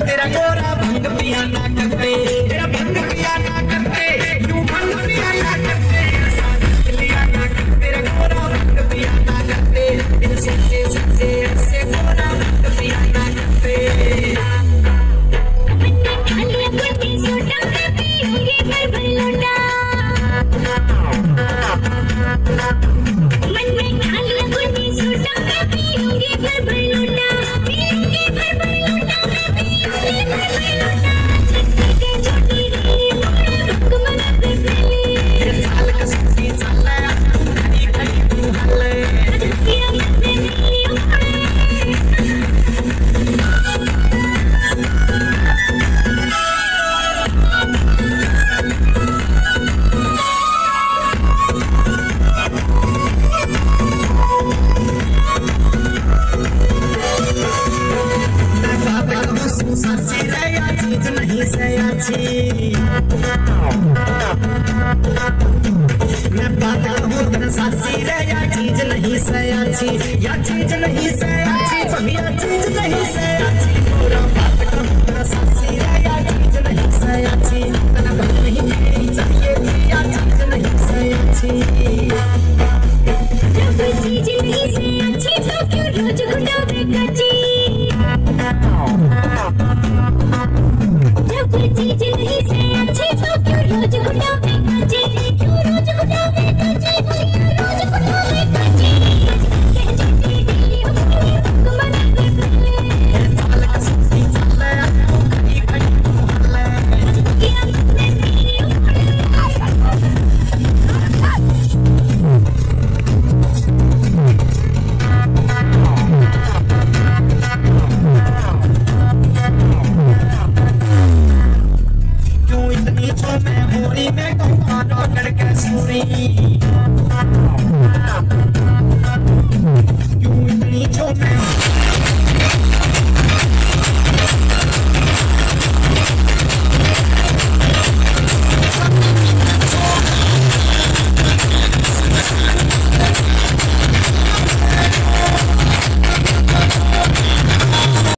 तेरा गोरा भंग पिया ना साची रया चीज़ नहीं सयाची मैं बात कहूँ तेरा साची रया चीज़ नहीं सयाची या चीज़ नहीं सयाची बढ़िया चीज़ नहीं सयाची पूरा बात कहूँ तेरा साची रया चीज़ नहीं सयाची तेरा बात नहीं मेरी चाहिए थी या चीज़ नहीं सयाची जब चीज़ नहीं से तो क्यों रोज घुटावे कच्ची चीज़ ही से क्यों